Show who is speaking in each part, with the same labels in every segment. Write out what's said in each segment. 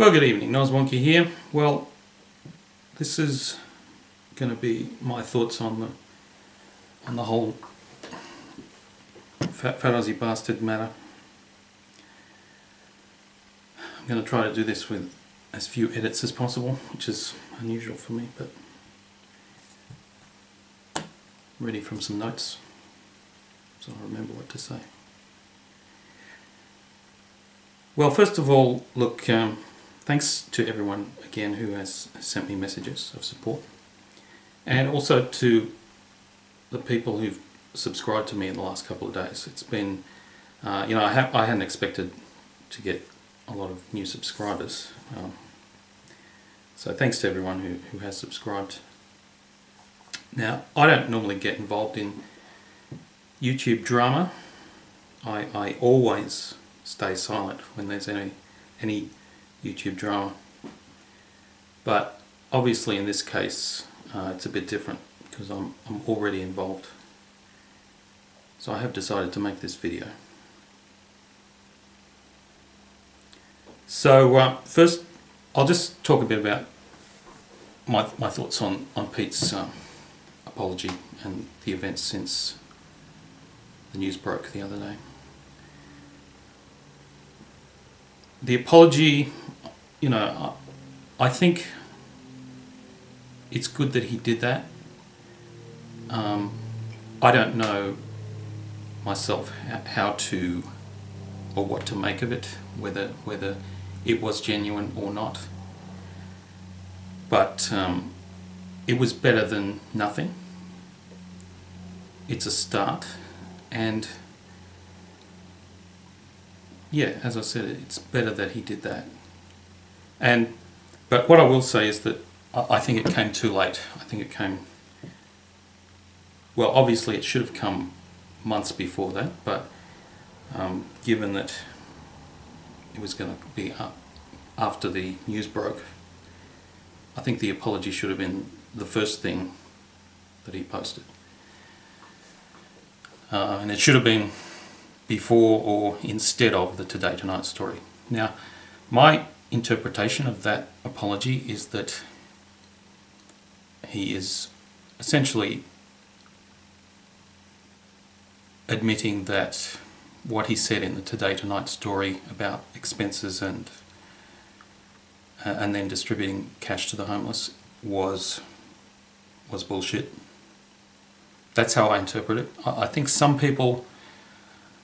Speaker 1: Well, good evening. Nos Wonky here. Well, this is going to be my thoughts on the on the whole Fat, Bastard matter. I'm going to try to do this with as few edits as possible, which is unusual for me, but ready from some notes so I remember what to say. Well, first of all, look, um, thanks to everyone again who has sent me messages of support, and also to the people who've subscribed to me in the last couple of days. It's been, uh, you know, I, ha- I hadn't expected to get a lot of new subscribers. Um, so thanks to everyone who, who has subscribed. Now, I don't normally get involved in YouTube drama. I, I always stay silent when there's any any YouTube drama. But obviously in this case uh, it's a bit different because I'm, I'm already involved. So I have decided to make this video. So uh, first I'll just talk a bit about my, my thoughts on, on Pete's uh, apology and the events since the news broke the other day. The apology, you know, I think it's good that he did that. Um, I don't know myself how to or what to make of it, whether whether it was genuine or not. But um, it was better than nothing. It's a start, and yeah, as I said, it's better that he did that. And but what I will say is that I think it came too late. I think it came. Well, obviously, it should have come months before that, but um, given that it was going to be up after the news broke, I think the apology should have been the first thing that he posted. Uh, and it should have been before or instead of the Today Tonight story. Now, my interpretation of that apology is that he is essentially admitting that what he said in the Today Tonight story about expenses and uh, and then distributing cash to the homeless was was bullshit. That's how I interpret it. I, I think some people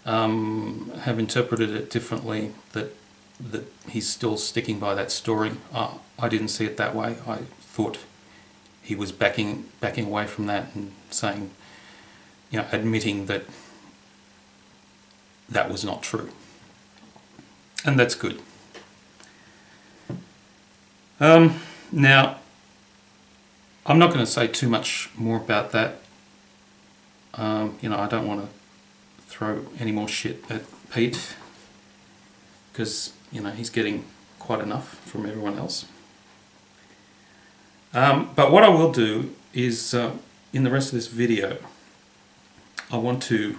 Speaker 1: um, have interpreted it differently. That that he's still sticking by that story. Uh, I didn't see it that way. I thought he was backing backing away from that and saying, you know, admitting that that was not true. And that's good. Um, now, I'm not going to say too much more about that. Um, you know, I don't want to throw any more shit at Pete because, you know, he's getting quite enough from everyone else. Um, but what I will do is, uh, in the rest of this video, I want to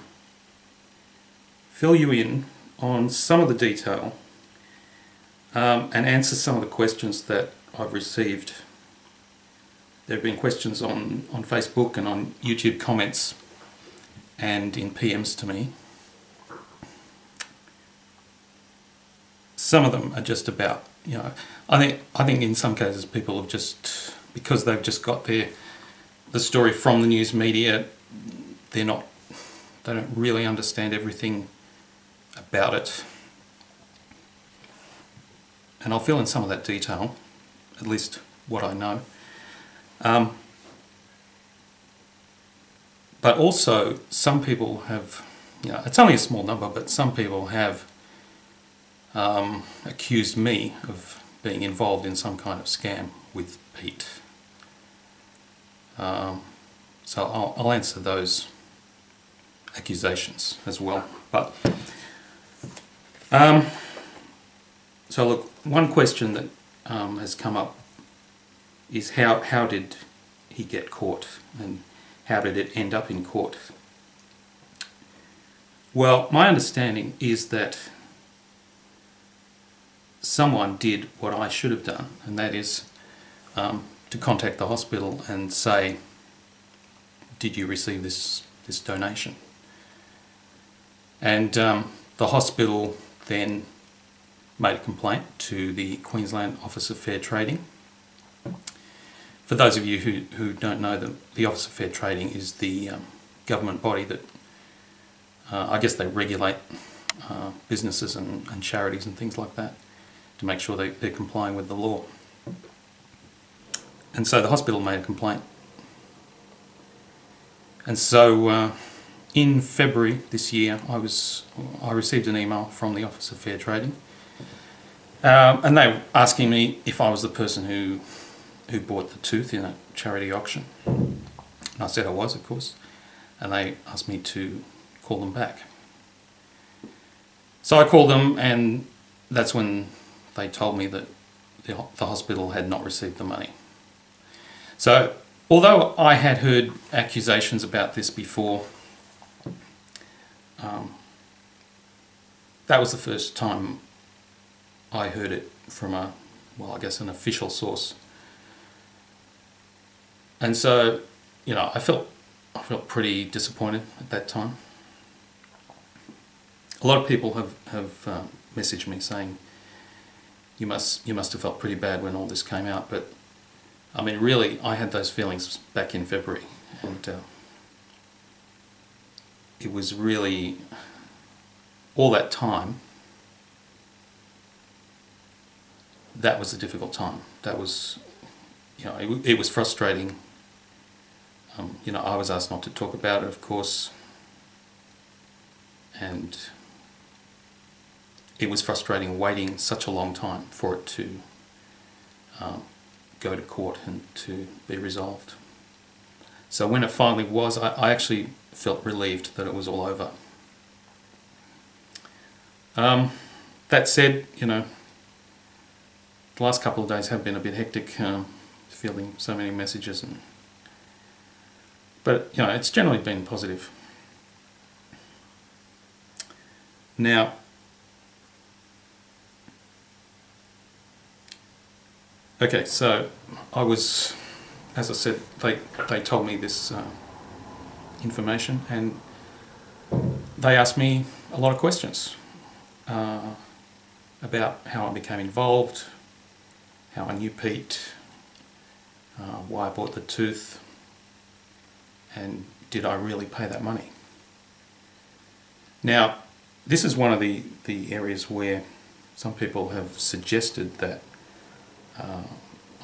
Speaker 1: fill you in on some of the detail um, and answer some of the questions that I've received. There have been questions on, on Facebook and on YouTube comments and in PMs to me. Some of them are just about, you know, I think I think in some cases people have just because they've just got their the story from the news media, they're not they don't really understand everything about it. And I'll fill in some of that detail, at least what I know. Um, but also, some people have, you know, it's only a small number, but some people have um, accused me of being involved in some kind of scam with Pete. Um, so I'll, I'll answer those accusations as well. But um, so look, one question that um, has come up is how how did he get caught and how did it end up in court? Well, my understanding is that someone did what I should have done, and that is um, to contact the hospital and say, "Did you receive this this donation?" And um, the hospital then made a complaint to the Queensland Office of Fair Trading. For those of you who, who don't know, the, the Office of Fair Trading is the um, government body that uh, I guess they regulate uh, businesses and, and charities and things like that to make sure they, they're complying with the law. And so the hospital made a complaint. And so uh, in February this year, I was I received an email from the Office of Fair Trading, um, and they were asking me if I was the person who who bought the tooth in a charity auction. And I said I was, of course, and they asked me to call them back. So I called them, and that's when they told me that the, the hospital had not received the money. So, although I had heard accusations about this before, um, that was the first time I heard it from a, well, I guess an official source. And so, you know, I felt I felt pretty disappointed at that time. A lot of people have have uh, messaged me saying, "You must you must have felt pretty bad when all this came out." But I mean, really, I had those feelings back in February, and uh, it was really all that time. That was a difficult time. That was, you know, it, it was frustrating. Um, you know, I was asked not to talk about it, of course, and it was frustrating waiting such a long time for it to um, go to court and to be resolved. So when it finally was, I, I actually felt relieved that it was all over. Um, that said, you know, the last couple of days have been a bit hectic, um, so many messages, and but you know, it's generally been positive. Now, okay, so I was, as I said, they they told me this. Uh, information and they asked me a lot of questions uh, about how I became involved, how I knew Pete, uh, why I bought the tooth, and did I really pay that money? Now, this is one of the, the areas where some people have suggested that uh,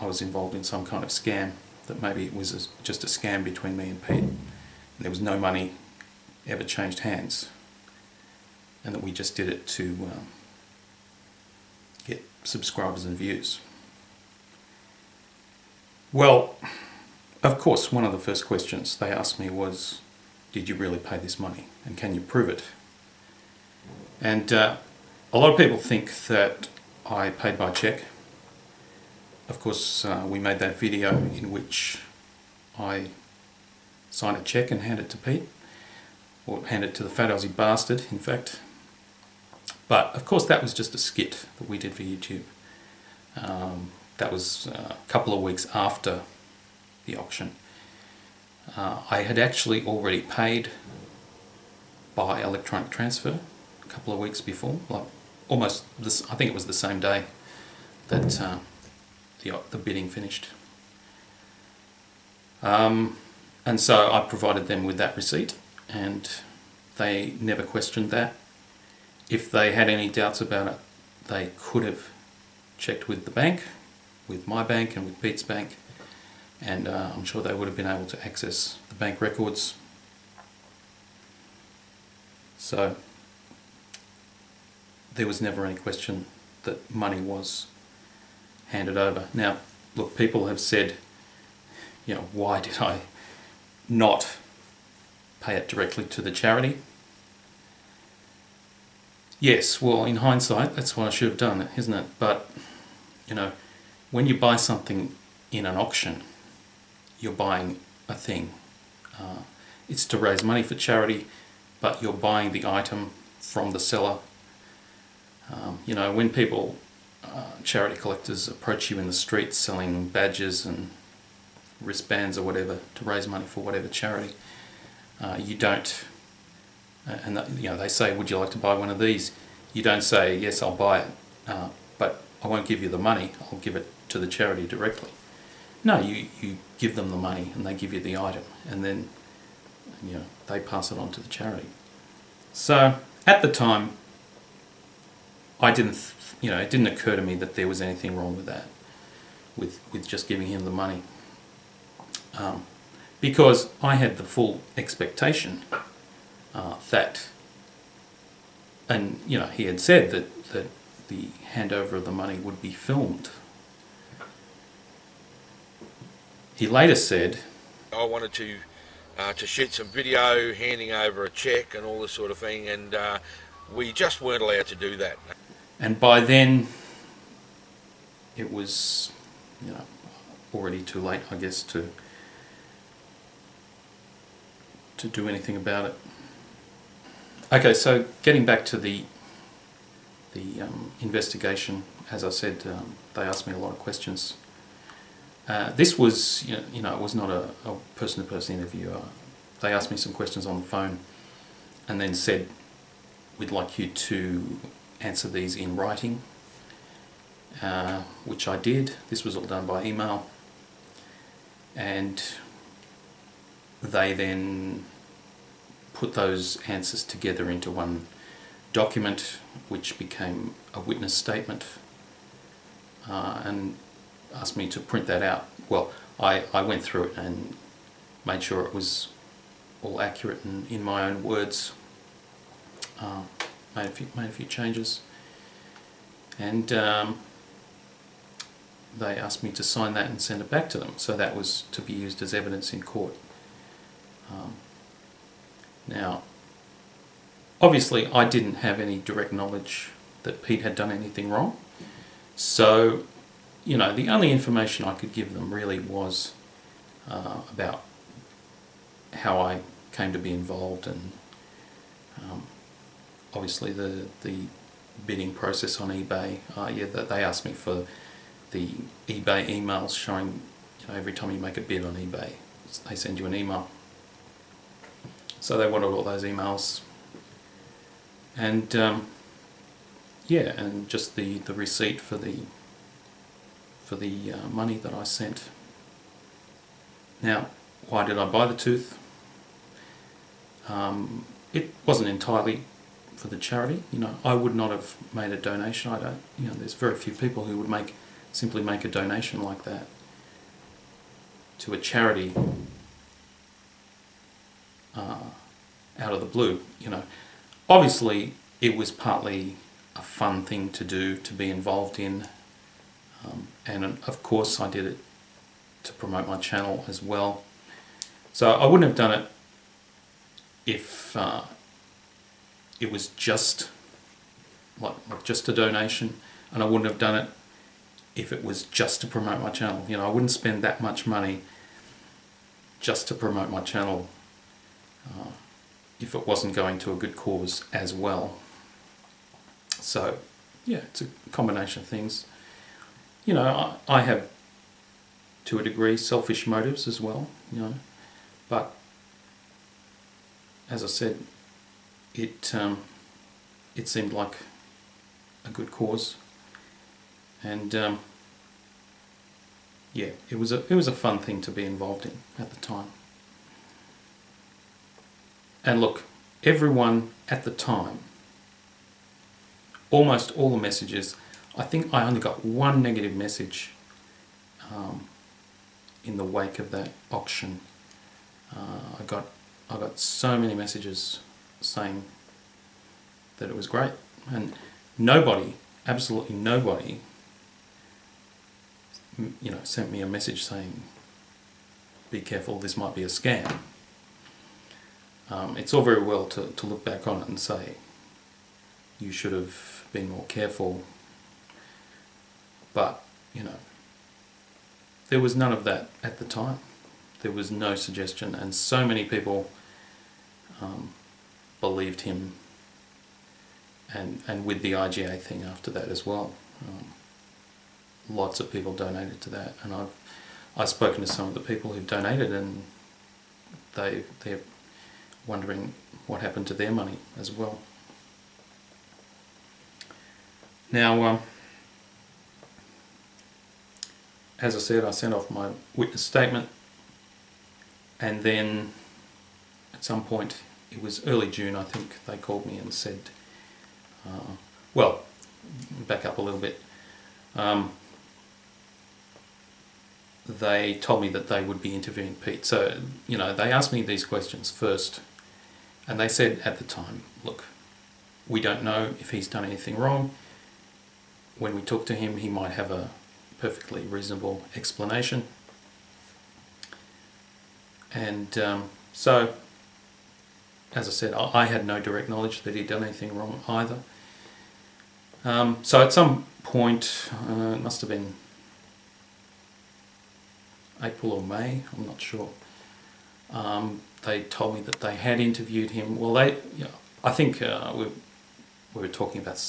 Speaker 1: I was involved in some kind of scam, that maybe it was a, just a scam between me and Pete there was no money ever changed hands and that we just did it to um, get subscribers and views. Well, of course, one of the first questions they asked me was, did you really pay this money and can you prove it? And uh, a lot of people think that I paid by check. Of course, uh, we made that video in which I sign a check and hand it to Pete, or hand it to the fat Aussie bastard, in fact. But of course, that was just a skit that we did for YouTube. Um, that was uh, a couple of weeks after the auction. Uh, I had actually already paid by electronic transfer a couple of weeks before, like almost this. I think it was the same day that uh, the the bidding finished. Um, and so I provided them with that receipt and they never questioned that. If they had any doubts about it, they could have checked with the bank, with my bank and with Pete's bank, and uh, I'm sure they would have been able to access the bank records. So there was never any question that money was handed over. Now, look, people have said, you know, why did I not pay it directly to the charity. Yes, well, in hindsight, that's what I should have done, isn't it? But, you know, when you buy something in an auction, you're buying a thing. Uh, it's to raise money for charity, but you're buying the item from the seller. Um, you know, when people uh, charity collectors approach you in the streets selling badges and wristbands or whatever to raise money for whatever charity, uh, you don't, uh, and you know they say, "Would you like to buy one of these?" You don't say, "Yes, I'll buy it," uh, but I won't give you the money. I'll give it to the charity directly. No, you you give them the money and they give you the item, and then you know they pass it on to the charity. So at the time, I didn't, you know, it didn't occur to me that there was anything wrong with that, with with just giving him the money, um, because I had the full expectation uh, that, and you know, he had said that that the handover of the money would be filmed. He later said,
Speaker 2: I wanted to uh, to shoot some video, handing over a cheque and all this sort of thing, and uh, we just weren't allowed to do that.
Speaker 1: And by then, it was, you know, already too late, I guess, to to do anything about it. Okay, so getting back to the the um, investigation, as I said, um, they asked me a lot of questions. Uh, this was, you know, you know, it was not a, a person-to-person interview. Uh, they asked me some questions on the phone, and then said, "We'd like you to answer these in writing," uh, which I did. This was all done by email, and they then put those answers together into one document, which became a witness statement, uh, and asked me to print that out. Well, I, I went through it and made sure it was all accurate and in my own words. Uh, made, a few, made a few changes. And um, they asked me to sign that and send it back to them. So that was to be used as evidence in court. Um, now, obviously I didn't have any direct knowledge that Pete had done anything wrong. So you know, the only information I could give them really was uh, about how I came to be involved and um, obviously the the bidding process on eBay. Uh, yeah, they asked me for the eBay emails showing you know, every time you make a bid on eBay, they send you an email. So they wanted all those emails, and um, yeah, and just the the receipt for the for the uh, money that I sent. Now, why did I buy the tooth? Um, it wasn't entirely for the charity. You know, I would not have made a donation. I don't. You know, there's very few people who would make simply make a donation like that to a charity uh, out of the blue. You know, obviously it was partly a fun thing to do to be involved in um, and of course I did it to promote my channel as well. So I wouldn't have done it if uh, it was just like, just a donation and I wouldn't have done it if it was just to promote my channel. You know, I wouldn't spend that much money just to promote my channel uh, if it wasn't going to a good cause as well. So, yeah, it's a combination of things you know, I, I have to a degree selfish motives as well, you know, but as I said, it um, it seemed like a good cause, and um, yeah, it was a it was a fun thing to be involved in at the time. And look, everyone at the time, almost all the messages I think I only got one negative message um, in the wake of that auction. Uh, I got I got so many messages saying that it was great, and nobody, absolutely nobody, you know, sent me a message saying, "Be careful, this might be a scam." Um, it's all very well to, to look back on it and say, you should have been more careful but, you know, there was none of that at the time. There was no suggestion, and so many people um, believed him, and and with the IGA thing after that as well. Um, lots of people donated to that, and I've I've spoken to some of the people who've donated, and they they're wondering what happened to their money as well. Now, um, as I said, I sent off my witness statement, and then at some point, it was early June, I think, they called me and said, uh, well, back up a little bit. Um, they told me that they would be interviewing Pete. So, you know, they asked me these questions first, and they said at the time, look, we don't know if he's done anything wrong. When we talk to him, he might have a perfectly reasonable explanation. And um, so, as I said, I had no direct knowledge that he'd done anything wrong either. Um, so at some point, uh, it must have been April or May, I'm not sure. Um, they told me that they had interviewed him. Well, they, you know, I think uh, we, we were talking about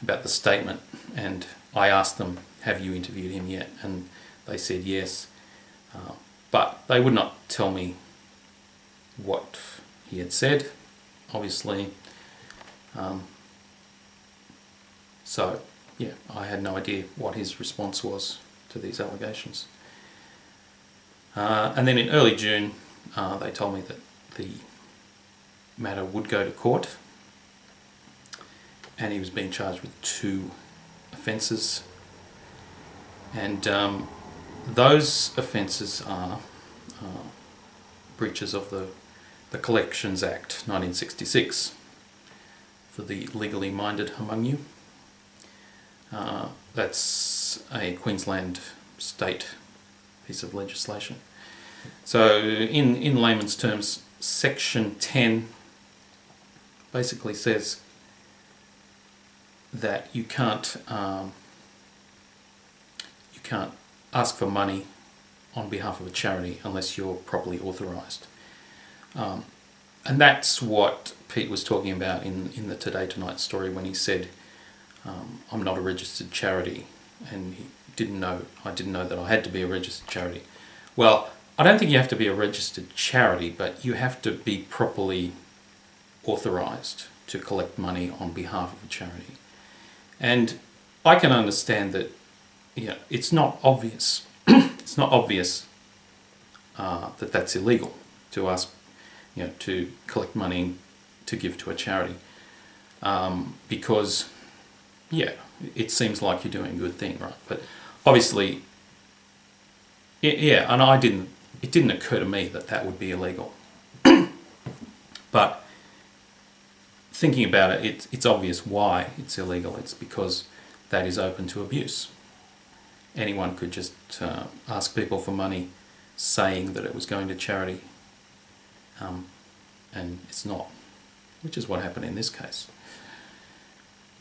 Speaker 1: about the statement, and I asked them, "Have you interviewed him yet?" And they said yes, uh, but they would not tell me what he had said. Obviously, um, so yeah, I had no idea what his response was to these allegations. Uh, and then in early June, uh, they told me that the matter would go to court and he was being charged with two offences. And um, those offences are uh, breaches of the, the Collections Act 1966 for the legally minded among you. Uh, that's a Queensland state piece of legislation. So in, in layman's terms, section 10 basically says that you can't um, you can't ask for money on behalf of a charity unless you're properly authorised. Um, and that's what Pete was talking about in, in the Today Tonight story when he said, um, I'm not a registered charity. And he didn't know, I didn't know that I had to be a registered charity. Well, I don't think you have to be a registered charity, but you have to be properly authorised to collect money on behalf of a charity. And I can understand that yeah, it's not obvious. it's not obvious uh, that that's illegal to ask, you know, to collect money to give to a charity, um, because yeah, it seems like you're doing a good thing, right? But obviously, yeah, and I didn't. It didn't occur to me that that would be illegal. but thinking about it, it, it's obvious why it's illegal. It's because that is open to abuse. Anyone could just uh, ask people for money saying that it was going to charity, um, and it's not, which is what happened in this case.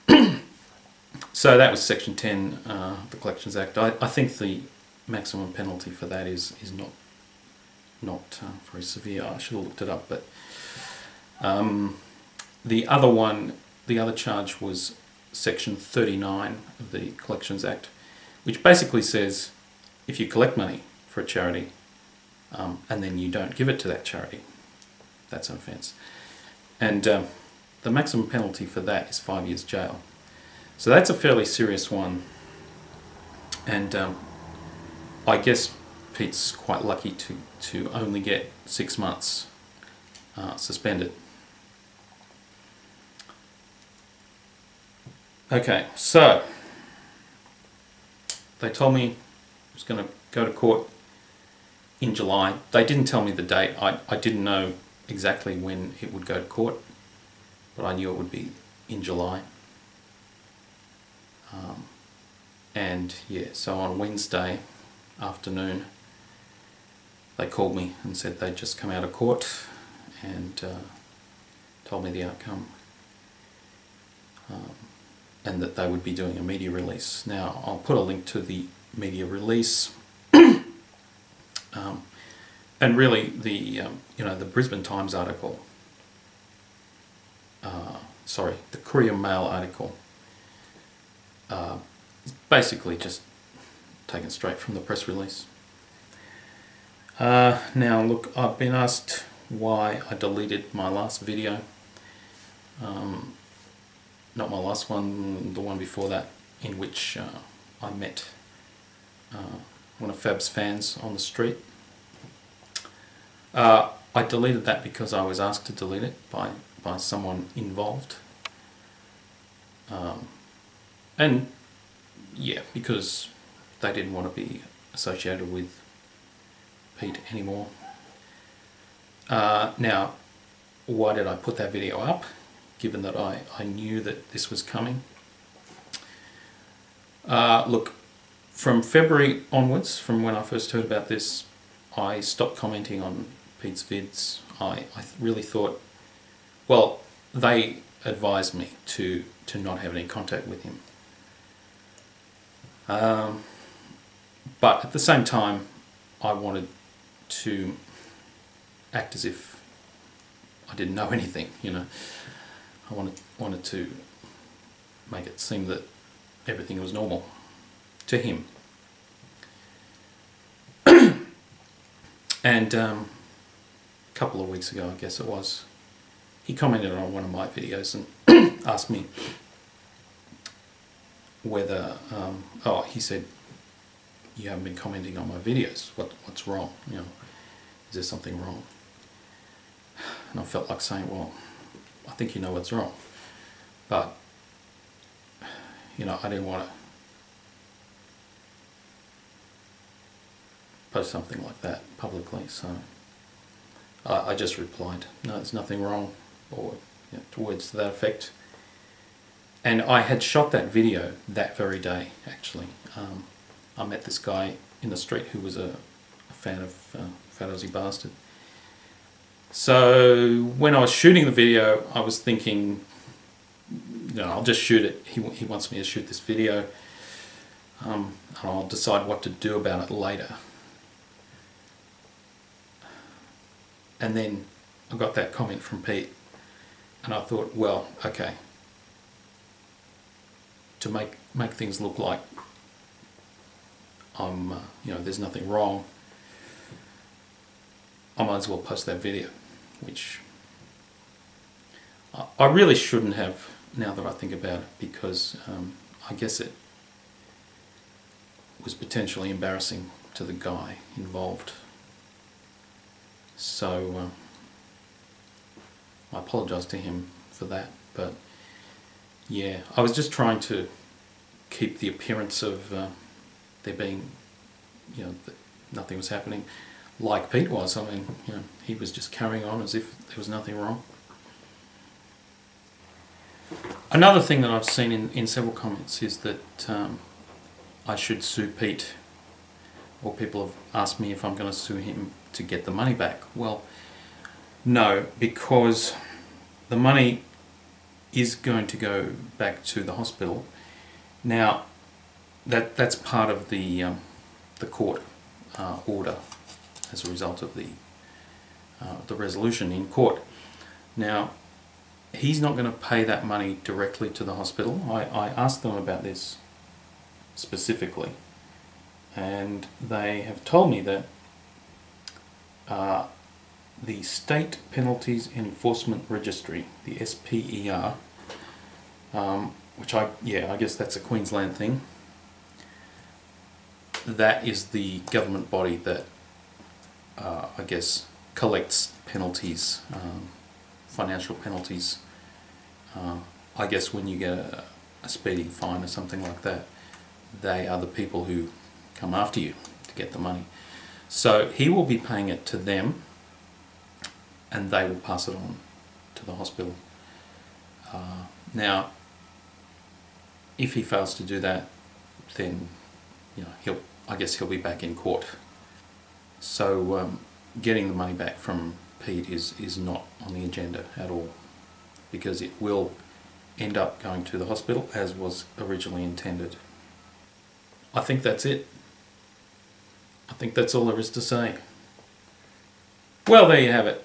Speaker 1: so that was Section 10 uh, the Collections Act. I, I think the maximum penalty for that is, is not not uh, very severe. I should have looked it up, but um, the other one, the other charge was Section 39 of the Collections Act, which basically says if you collect money for a charity um, and then you don't give it to that charity, that's an offence. And um, the maximum penalty for that is five years jail. So that's a fairly serious one. And um, I guess Pete's quite lucky to, to only get six months uh, suspended. Okay, so they told me I was going to go to court in July. They didn't tell me the date. I, I didn't know exactly when it would go to court, but I knew it would be in July. Um, and yeah, so on Wednesday afternoon, they called me and said they'd just come out of court and uh, told me the outcome. Um, and that they would be doing a media release. Now, I'll put a link to the media release. um, and really, the um, you know the Brisbane Times article, uh, sorry, the Courier Mail article, uh, It's basically just taken straight from the press release. Uh, now, look, I've been asked why I deleted my last video. Um, not my last one, the one before that, in which uh, I met uh, one of Fab's fans on the street. Uh, I deleted that because I was asked to delete it by, by someone involved. Um, and yeah, because they didn't want to be associated with Pete anymore. Uh, now, why did I put that video up? Given that I, I knew that this was coming. Uh, look, from February onwards, from when I first heard about this, I stopped commenting on Pete's vids. I, I really thought, well, they advised me to, to not have any contact with him. Um, but at the same time, I wanted to act as if I didn't know anything, you know. I wanted, wanted to make it seem that everything was normal to him. and um, couple of weeks ago, I guess it was, he commented on one of my videos and asked me whether, um, oh, he said, you haven't been commenting on my videos. What, what's wrong? You know, is there something wrong? And I felt like saying, well, I think you know what's wrong. But, you know, I didn't want to post something like that publicly, so I, just replied, no, there's nothing wrong, or you know, words to that effect. And I had shot that video that very day, actually. Um, I met this guy in the street who was a, a fan of uh, Fat Aussie Bastard. So when I was shooting the video, I was thinking, know, I'll just shoot it. He, he wants me to shoot this video. Um, and I'll decide what to do about it later. And then I got that comment from Pete, and I thought, well, okay, to make make things look like I'm, uh, you know, there's nothing wrong, I might as well post that video, which I really shouldn't have now that I think about it because um, I guess it was potentially embarrassing to the guy involved. So uh, I apologise to him for that, but yeah, I was just trying to keep the appearance of uh, there being, you know, nothing was happening like Pete was. I mean, you know, he was just carrying on as if there was nothing wrong. Another thing that I've seen in, in several comments is that um, I should sue Pete, or people have asked me if I'm going to sue him to get the money back. Well, no, because the money is going to go back to the hospital. Now, that that's part of the um, the court uh, order as a result of the uh, the resolution in court. Now, he's not going to pay that money directly to the hospital. I, I asked them about this specifically, and they have told me that uh, the State Penalties Enforcement Registry, the SPER, um, which I, yeah, I guess that's a Queensland thing, that is the government body that uh, I guess, collects penalties, um, financial penalties. Uh, I guess when you get a, a speeding fine or something like that, they are the people who come after you to get the money. So he will be paying it to them and they will pass it on to the hospital. Uh, now, if he fails to do that, then you know he'll. I guess he'll be back in court so um, getting the money back from Pete is, is not on the agenda at all because it will end up going to the hospital as was originally intended. I think that's it. I think that's all there is to say. Well, there you have it.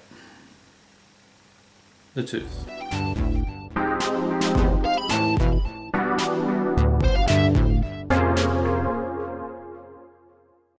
Speaker 1: The tooth.